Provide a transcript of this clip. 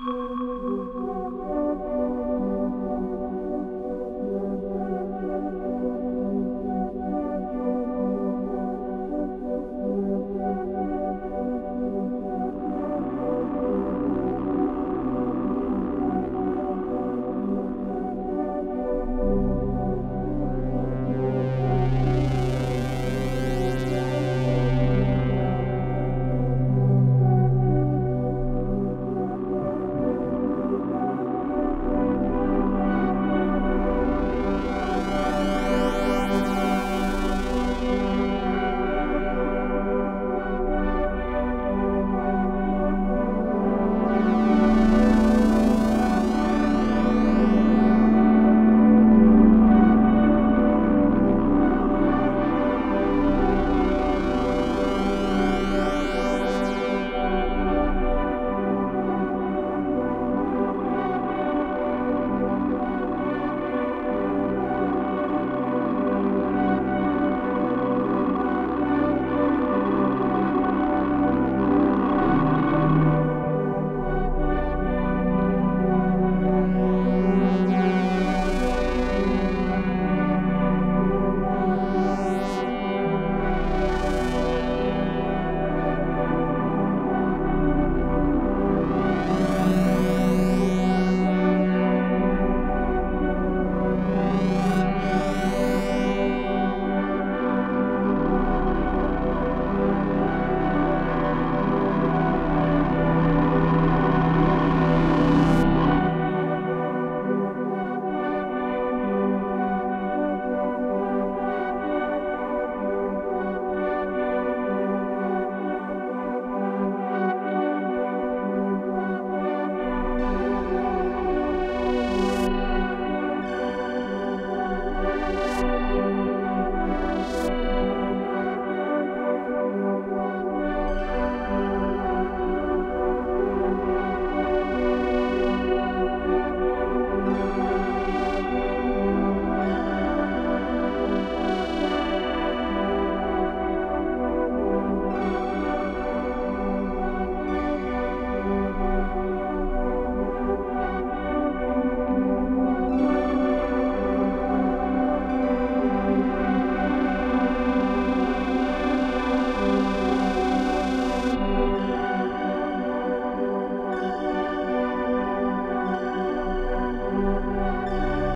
Música